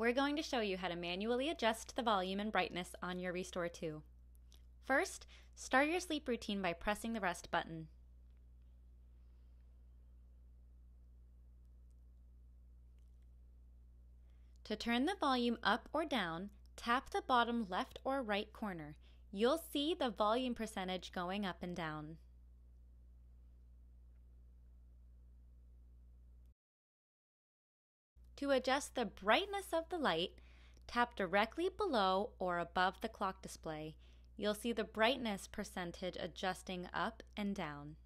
we're going to show you how to manually adjust the volume and brightness on your Restore 2. First, start your sleep routine by pressing the rest button. To turn the volume up or down, tap the bottom left or right corner. You'll see the volume percentage going up and down. To adjust the brightness of the light, tap directly below or above the clock display. You'll see the brightness percentage adjusting up and down.